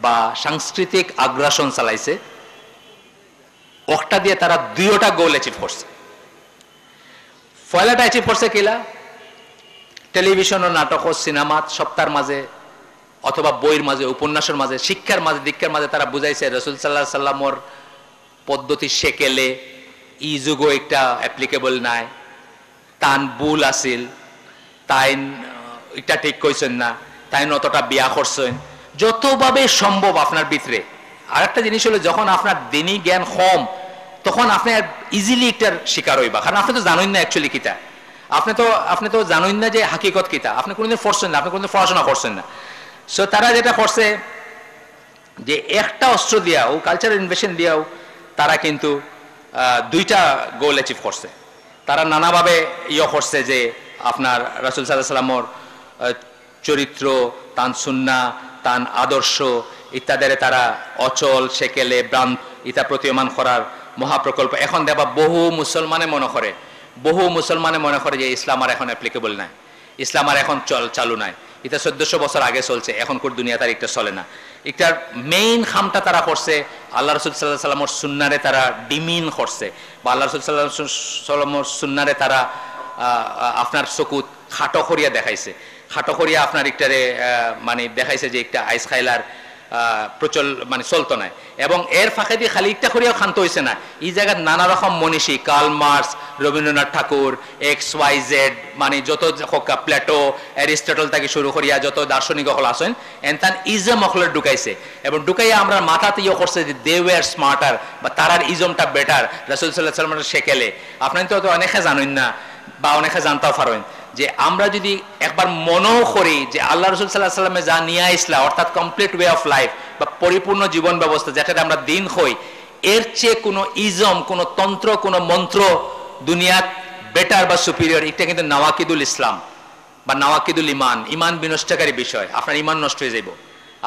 বা সাংস্কৃতিক আগ্রাসন চালাইছে ওটা দিয়ে তারা দুইটা গোল অ্যাচিভ করছে। পয়লাটা অ্যাচিভ করছে কিলা টেলিভিশন ও নাটক ও সিনেমা সপ্তাহের মাঝে অথবা বইয়ের মাঝে, উপন্যাসের মাঝে, শিক্ষার মাঝে, দীক্ষার মাঝে তারা বুঝাইছে, রসুল সাল্লাহ সাল্লামর পদ্ধতি শেকেলে ই যুগও একটা অ্যাপ্লিকেবল নাই। তান বুল আছিল। তাইন এটা ঠিক কইছেন না। তাইন অতটা বিয়া করছেন। যতভাবে সম্ভব আপনার ভিতরে আর একটা জিনিস হলো, যখন আপনার দিনই জ্ঞান কম, তখন আপনি আর ইজিলি একটার শিকার হইবা। কারণ আপনি তো জানেন না অ্যাকচুয়ালি কিতা আপনি তো আপনি তো জানেন না যে হাকিকত কিতা আপনি কোনোদিন পড়ছেন না, আপনি কোনোদিন পড়াশোনা করছেন না। সো তারা যেটা করছে, যে একটা অস্ত্র দিয়াও কালচারাল ইনভেশন দিয়াও, তারা কিন্তু দুইটা গোল অ্যাচিভ করছে। তারা নানাভাবে ইয়ে করছে যে আপনার রাসুল সাল্লাহ সাল্লামর চরিত্র, তান সুন্না তান আদর্শ ইত্যাদিরে তারা অচল, সেকেলে, ভ্রান্ত ইতা প্রতীয়মান করার মহাপ্রকল্প। এখন দেবা বহু মুসলমানে মনে করে। বহু মুসলমানে মনে করে যে ইসলাম আর এখন অ্যাপ্লিকেবল নাই। ইসলাম আর এখন চল, চালু নাই। এটা চোদ্দশো বছর আগে চলছে, এখন কোর দুনিয়া তার একটা চলে না। এটার মেইন খামটা তারা করছে, আল্লাহ রসুল সাল্লাহ সাল্লামর সুন্নারে তারা ডিমিন করছে। বা আল্লাহ রসুল সাল্লাহ সাল্লামর সুন্নারে তারা আপনার চকুত খাটো করিয়া দেখাইছে। খাটো করিয়া আপনার একটারে মানে দেখাইছে যে একটা আইস খাইলার প্রচল মানে চলতো না এবং এর ফাঁকে দিয়ে খালি একটা করিয়াও ক্ষান্ত হয়েছে না। এই জায়গায় নানা রকম মনীষী, Karl Marx, Rabindranath Thakur, X, Y, Z মানে যত হকা, প্লেটো, অ্যারিস্টটল থেকে শুরু করিয়া যত দার্শনিক হল আসেন এনতান ইজম হকলের ঢুকাইছে। এবং ঢুকাইয়া আমরা মাথাতে ইয়ে করছে যে দে ওয়ার স্মার্টার বা তারার ইজমটা বেটার রাসুল সাল্লাহ সাল্লামের শেখেলে আপনার তো অনেকে জানেন না, বা অনেকে জানতেও পারেন। যে আমরা যদি একবার মনেও করি যে আল্লাহ রসুল সাল্লাহ সাল্লামে যা নিয়ে আসলা অর্থাৎ কমপ্লিট ওয়ে অফ লাইফ বা পরিপূর্ণ জীবন ব্যবস্থা যেটাতে আমরা দিন হই, এর চেয়ে কোনো ইজম, কোনো তন্ত্র, কোনো মন্ত্র দুনিয়াত বেটার বা সুপিরিয়র এটা কিন্তু নওয়াকিদুল ইসলাম বা নওয়াকিদুল ইমান ইমান বিনষ্টকারী বিষয়। আপনার ইমান নষ্ট হয়ে যাইব।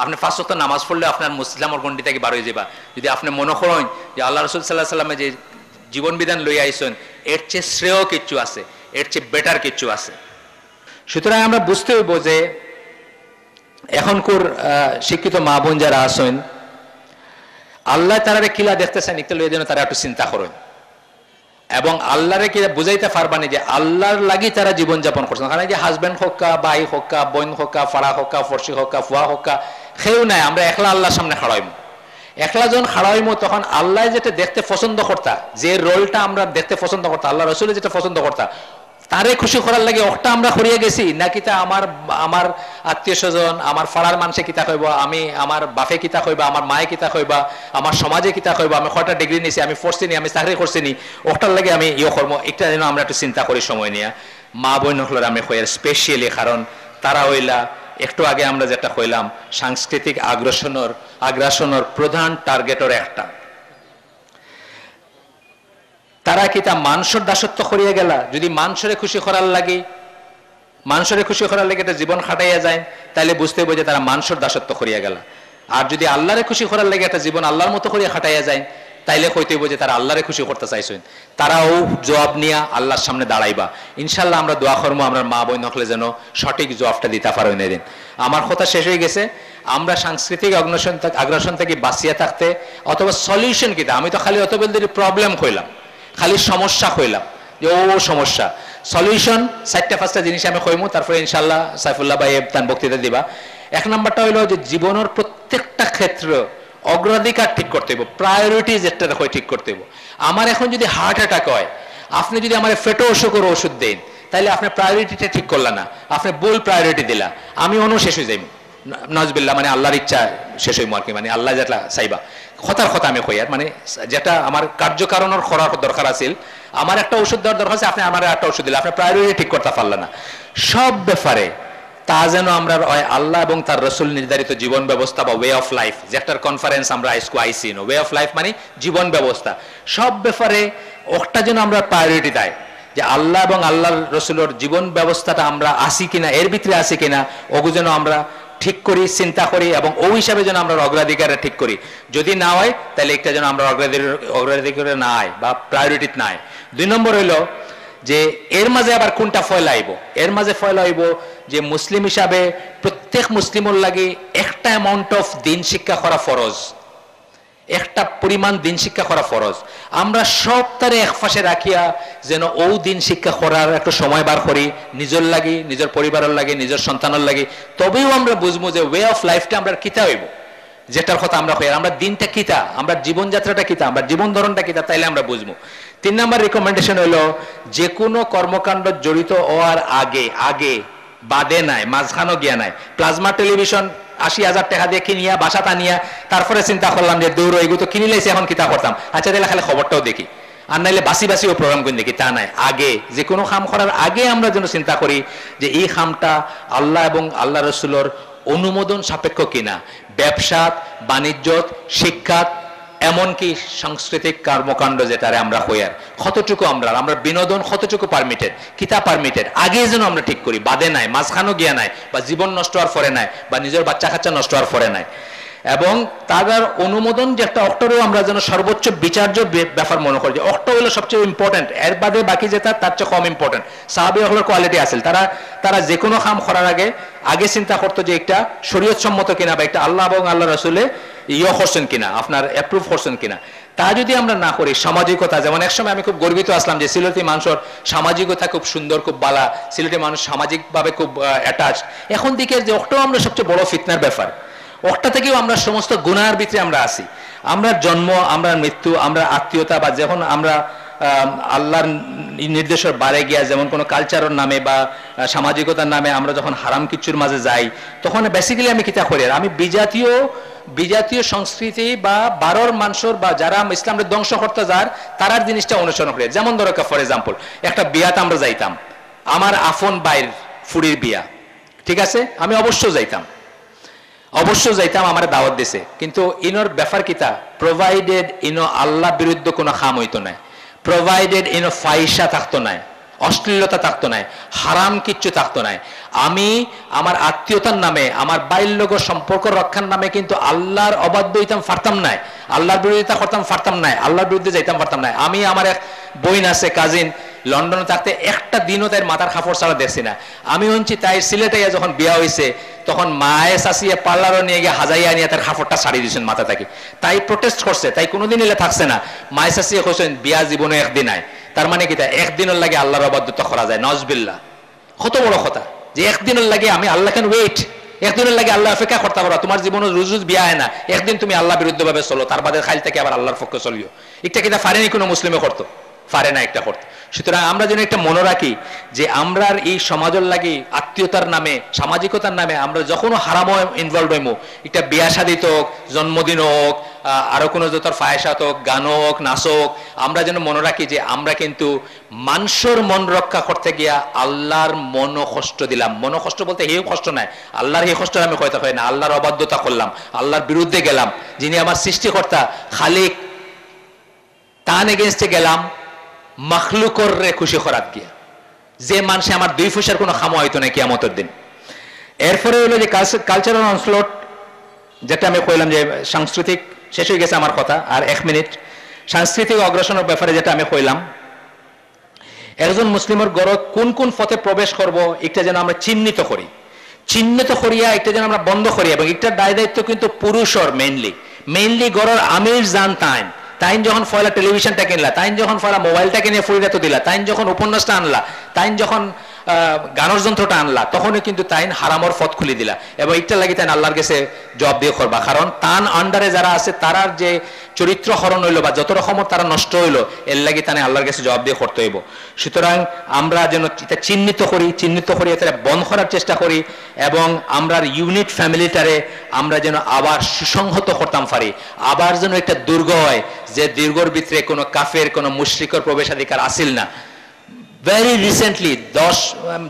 আপনি ফার্স্ট নামাজ পড়লে আপনার মুসলিমর গন্ডি থেকে বার হয়ে যাবা যদি আপনি মনে করেন যে আল্লাহ রসুল সাল্লাহ সাল্লামে যে জীবন বিধান লই আইসেন, এর চেয়ে শ্রেয় কিচ্ছু আছে। এর চেয়ে বেটার কিচ্ছু আছে। সুতরাং আমরা বুঝতে হইব যে এখনকার শিক্ষিত মা বোন যারা আছেন, আল্লাহ তারা কিলা দেখতেছেন একটু লইয়া যেন তারা একটু চিন্তা করেন। এবং আল্লাহরে কি বুঝাইতে পারবানি যে আল্লাহর লাগি তারা জীবন যাপন করছেন কারণ এই যে হাজবেন্ড হক্কা বাই হক্কা বোন হক্কা ফাড়া হক্কা ফর্সি হক্কা ফুয়া হক্কা সেও নাই, আমরা একলা আল্লাহর সামনে খাড়াইমু। একলা জন খাড়াইমু, তখন আল্লাহ যেটা দেখতে পছন্দ করতা, যে রোলটা আমরা দেখতে পছন্দ করতা, আল্লাহ রসুলের যেটা পছন্দ করতা তারে খুশি করার লাগে ওটা আমরা করিয়ে গেছি নাকি তা আমার আমার আত্মীয় স্বজন, আমার ফাড়ার মানুষে কিতা কইব, আমি আমার বাপে কিতা কইবা, আমার মায়ে কিতা কইবা, আমার সমাজে কিতা কইবা, আমি কয়টা ডিগ্রি নিছি, আমি পড়ছি নি আমি চাকরি করছি নি ওটার লাগে আমি ইয়ে কর্ম। একটা যেন আমরা একটু চিন্তা করি সময় নিয়ে। মা বোন হলের আমি কইয়ার স্পেশালি কারণ তারা হইলা, একটু আগে আমরা যেটা কইলাম, সাংস্কৃতিক আগ্রাসনের আগ্রাসনের প্রধান টার্গেটের একটা। তারা কি তা মানুষের দাসত্ব করিয়া গেলা? যদি মানুষের খুশি করার লাগে, মানুষের খুশি করার লাগে এটা জীবন খাটাইয়া যায় তাহলে বুঝতে হবে যে তারা মানুষের দাসত্ব করিয়া গেলা। আর যদি আল্লাহরে খুশি করার লাগে একটা জীবন আল্লাহর মতো করিয়া খাটাইয়া যায় তাইলে কইতে হইব যে তারা আল্লাহরে খুশি করতে চাইছেন। তারাও জবাব নিয়া আল্লাহর সামনে দাঁড়াইবা। ইনশাল্লাহ আমরা দোয়া কর্ম, আমরা মা বোন হকলে যেন সঠিক জবাবটা দিতে পারো এনে দিন। আমার কথা শেষ হয়ে গেছে। আমরা সাংস্কৃতিক আগ্রাসন থেকে বাঁচিয়ে থাকতে অথবা সলিউশন কিতা আমি তো খালি অতবেলদের প্রবলেম কইলাম। খালি সমস্যা কইলাম। যে, ও সমস্যা। সলিউশন চারটা, পাঁচটা জিনিস আমি কইমু, তারপরে ইনশাল্লাহ সাইফুল্লাহ ভাই তার বক্তৃতা দিবা। এক নাম্বারটা হইল যে, জীবনের প্রত্যেকটা ক্ষেত্র অগ্রাধিকার ঠিক করতে হইব প্রায়োরিটিজ একটা হয় ঠিক করতে হইব। আমার এখন যদি হার্ট অ্যাটাক হয়, আপনি যদি আমার ফেটো অসুখের ওষুধ দেন তাহলে আপনি প্রায়োরিটিটা ঠিক করলেন না। আপনি ভুল প্রায়োরিটি দিলা। আমি অনু শেষ হয়ে যাইব নজবিল্লা মানে আল্লাহর ইচ্ছা শেষ হইব আর কি মানে আল্লাহ যেটা চাইবা। কথার কথা আমি কই মানে যেটা আমার কার্যকারণের করার দরকার আছিল, আমার একটা ওষুধ দেওয়ার দরকার আছে, আপনি আমার একটা ওষুধ দিলে আপনি প্রায়োরিটি ঠিক করতে পারলেন না। সব ব্যাপারে তা যেন আমরা আল্লাহ এবং তার রসুল নির্ধারিত জীবন ব্যবস্থা বা ওয়ে অফ লাইফ যেটার কনফারেন্স আমরা আইসকু আইসি নো ওয়ে অফ লাইফ মানে জীবন ব্যবস্থা। সব ব্যাপারে ওটা যেন আমরা প্রায়োরিটি দেয়, যে আল্লাহ এবং আল্লাহর রসুলের জীবন ব্যবস্থাটা আমরা আসি কিনা, এর ভিতরে আসি কিনা, ওগু যেন আমরা ঠিক করি, চিন্তা করি এবং ও হিসাবে যেন আমরা অগ্রাধিকার ঠিক করি। যদি না হয়, তাহলে একটা যেন আমরা অগ্রাধিকার অগ্রাধিকার না হয় বা প্রায়োরিটি না হয় দুই নম্বর হইল যে এর মাঝে আবার কোনটা ফয়লাইব এর মাঝে ফয়লাইব যে মুসলিম হিসাবে প্রত্যেক মুসলিমর লাগে একটা অ্যামাউন্ট অফ দিন শিক্ষা করা ফরজ। একটা পরিমাণ দিন শিক্ষা করা ফরজ। আমরা সব তারে এক পাশে রাখিয়া যেন ও দিন শিক্ষা করার একটা সময় বার করি, নিজের লাগি, নিজের পরিবারের লাগে, নিজের সন্তানের লাগে। তবেও আমরা বুঝব যে ওয়ে অফ লাইফটা আমরা কিতা হইব? যেটার কথা আমরা হই আমরা দিনটা কিতা? আমরা জীবনযাত্রাটা কিতা? আমরা জীবন ধরনটা কিতা? তাইলে আমরা বুঝব। তিন নাম্বার রিকমেন্ডেশন হলো যে কোনো কর্মকাণ্ড জড়িত হওয়ার আগে আগে, বাদে নাই মাঝখানো গিয়া নাই। প্লাজমা টেলিভিশন আশি হাজার টাকা দিয়ে কিনিয়া, বাসা টানিয়া, তারপরে চিন্তা করলাম যে দৌড় এগুলো তো কিনি লাইছি এখন কিতা করতাম আচ্ছা তাহলে খালি খবরটাও দেখি। আর নাইলে বাসি বাসিও প্রোগ্রাম করে দেখি, তা নাই। আগে যে কোনো খাম করার আগে আমরা যেন চিন্তা করি যে এই খামটা আল্লাহ এবং আল্লাহ রসুলোর অনুমোদন সাপেক্ষ কিনা। ব্যবসাত, বাণিজ্যত, শিক্ষাত এমনকি সাংস্কৃতিক কর্মকাণ্ড যেটারে আমরা হইয়ার কতটুকু আমরা আমরা বিনোদন কতটুকু পারমিটেড কিতা পারমিটেড আগে যেন আমরা ঠিক করি, বাদে নাই মাঝখানো গিয়া নাই, বা জীবন নষ্ট হওয়ার পরে নাই, বা নিজের বাচ্চা কাচ্চা নষ্ট হওয়ার পরে নাই। এবং তাদের অনুমোদন যে একটা অক্টোরেও আমরা যেন সর্বোচ্চ বিচার্য ব্যাপার মনে করি যে অক্টো হলো সবচেয়ে ইম্পর্টেন্ট এর বাদে বাকি যেটা তার চেয়ে কম ইম্পর্টেন্ট সাহাবি হলোর কোয়ালিটি আছে তারা তারা যে কোনো কাম করার আগে আগে চিন্তা করতো যে একটা শরীয়ত সম্মত কিনা বা একটা আল্লাহ এবং আল্লাহ রসুলে ইয়ে করছেন কিনা, আপনার অ্যাপ্রুভ করছেন কিনা। তা যদি আমরা না করি, সামাজিকতা, যেমন একসময় আমি খুব গর্বিত আসলাম যে সিলেটি মানুষের সামাজিকতা খুব সুন্দর, খুব বালা। সিলেটি মানুষ সামাজিকভাবে খুব অ্যাটাচ এখন দিকে যে অক্টো আমরা সবচেয়ে বড় ফিতনার ব্যাপার। অক্টা থেকেও আমরা সমস্ত গুনার ভিতরে আমরা আছি। আমরা জন্ম, আমরা মৃত্যু, আমরা আত্মীয়তা বা যখন আমরা আল্লাহর নির্দেশের বারে গিয়া যেমন কোনো কালচারের নামে বা সামাজিকতার নামে আমরা যখন হারাম কিচ্ছুর মাঝে যাই, তখন বেসিক্যালি আমি কিতা করি? আমি বিজাতীয় বিজাতীয় সংস্কৃতি বা বারোর মানুষের বা যারা ইসলামের ধ্বংস করতে যার, তারার জিনিসটা অনুসরণ করে। যেমন ধরো ফর এক্সাম্পল একটা বিয়াতে আমরা যাইতাম। আমার আফন বাইর ফুরির বিয়া। ঠিক আছে? আমি অবশ্য যাইতাম। অবশ্য যাইতাম, আমার দাওয়াত দিছে। কিন্তু ইনোর ব্যাপার কিতা প্রোভাইডেড ইনো আল্লাহ বিরুদ্ধে কোনো খাম হইতো নাই। প্রোভাইডেড ইনো ফাইসা থাকতো নাই। অশ্লীলতা থাকতো নাই। হারাম কিচ্ছু থাকতো নাই। আমি আমার আত্মীয়তার নামে, আমার বাইল্যগ সম্পর্ক রক্ষার নামে কিন্তু আল্লাহর অবাধ্য হইতাম পারতাম নাই। আল্লাহর বিরোধিতা করতাম পারতাম নাই। আল্লাহর বিরুদ্ধে যাইতাম পারতাম নাই। আমি আমার এক বইন আছে কাজিন লন্ডনে থাকতে একটা দিনও তাই মাথার খাফড় ছাড়া দেখছি না। আমি হচ্ছি তাই সিলেটে যখন বিয়া হয়েছে তখন মায়ে শাসিয়ে পার্লারও নিয়ে গিয়ে হাজাইয়া নিয়ে তার খাফড়টা ছাড়িয়ে দিয়েছেন মাথা থেকে। তাই প্রোটেস্ট করছে, তাই কোনোদিন এলে থাকছে না। মায়ে শাসিয়ে কোসেন বিয়া জীবনে একদিন আয়। তার মানে কি তাই একদিনের লাগে আল্লাহর অবাধ্যতা করা যায় নজবিল্লা কত বড় কথা যে একদিনের লাগে আমি আল্লাহ ক্যান ওয়েট একদিনের লাগে আল্লাহ অপেক্ষা করতে পারো তোমার জীবনে রুজ রুজ বিয়া হয় না। একদিন তুমি আল্লাহ বিরুদ্ধ ভাবে চলো, তার বাদে খাইল থেকে আবার আল্লাহর পক্ষে চলিও। একটা কিনা ফারেনি কোনো মুসলিমে করতো? পারে না একটা করতে সুতরাং আমরা যেন একটা মনে রাখি যে আমরা এই সমাজের লাগি আত্মীয়তার নামে সামাজিকতার নামে আমরা যখনও হারামো ইনভলভ হইমো একটা বিয়া শাদিত হোক জন্মদিন হোক আহ, আরও কোনো যত ফায়সাত হোক গান হোক নাচ হোক আমরা যেন মনে রাখি যে আমরা কিন্তু মানুষের মন রক্ষা করতে গিয়া আল্লাহর মন কষ্ট দিলাম। মন কষ্ট বলতে এই কষ্ট নাই। আল্লাহর এই কষ্ট আমি কইতে হয় না। আল্লাহর অবাধ্যতা করলাম। আল্লাহর বিরুদ্ধে গেলাম। যিনি আমার সৃষ্টিকর্তা খালিক তান এগেনস্টে গেলাম। মখলুকর রে খুশি করাত গিয়া। যে মানুষে আমার দুই পয়সার কোনো খামো হয়তো না কিয়ামতের দিন। এরপরে হলো যে কালচারাল অনস্লট যেটা আমি কইলাম যে সাংস্কৃতিক, শেষ হয়ে গেছে আমার কথা, আর এক মিনিট। সাংস্কৃতিক অগ্রসনের ব্যাপারে যেটা আমি কইলাম, একজন মুসলিমের গড় কোন কোন পথে প্রবেশ করব, এটা যেন আমরা চিহ্নিত করি। চিহ্নিত করিয়া এটা যেন আমরা বন্ধ করি, এবং এটার দায় দায়িত্ব কিন্তু পুরুষর মেইনলি মেইনলি গড়ের আমির জান তাইন। তাইন যখন ফয়লা টেলিভিশনটা কিনলা, তাইন যখন ফয়লা মোবাইলটা কিনে ফুরিটা তো দিলা, তাইন যখন উপন্যাসটা আনলা, তাইন যখন গানের যন্ত্রটা আনলা। তখনই কিন্তু তাইন হারামর পথ খুলে দিলা। এবং এটা লাগি তাইন আল্লাহর কাছে জব দিয়ে করবা। কারণ তান আন্ডারে যারা আছে, তারার যে চরিত্র হরণ হইল বা যত রকমের তারা নষ্ট হইল, এর লাগি তানে আল্লাহর কাছে জবাব দিয়ে করতে হইব। সুতরাং আমরা যেন এটা চিহ্নিত করি চিহ্নিত করি, এটা বন্ধ করার চেষ্টা করি, এবং আমরা ইউনিট ফ্যামিলিটারে আমরা যেন আবার সুসংহত করতাম পারি। আবার যেন একটা দুর্গ হয়, যে দুর্গর ভিতরে কোনো কাফের, কোনো মুশ্রিকর প্রবেশাধিকার আসিল না। ভেরি রিসেন্টলি দশ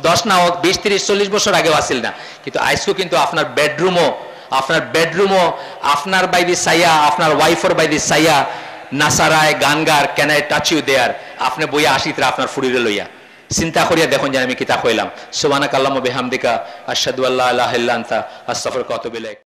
দশ না হোক, বিশ, তিরিশ, চল্লিশ বছর আগেও আসিল না। কিন্তু আইসকো কিন্তু আপনার বেডরুমও আপনার বেডরুমও আপনার বাই দি সাইয়া আপনার ওয়াইফর বাই দি সাইয়া নাসারায় গানগার ক্যানাই টাচ ইউ দেয়ার আপনি বইয়া আসিতরা আপনার ফুরিরে লইয়া। চিন্তা করিয়া দেখুন যে আমি কিতা কইলাম সুবানা কাল্লাম বেহামদিকা আশাদু আল্লাহ আল্লাহ আস্তাফর কত বিলেক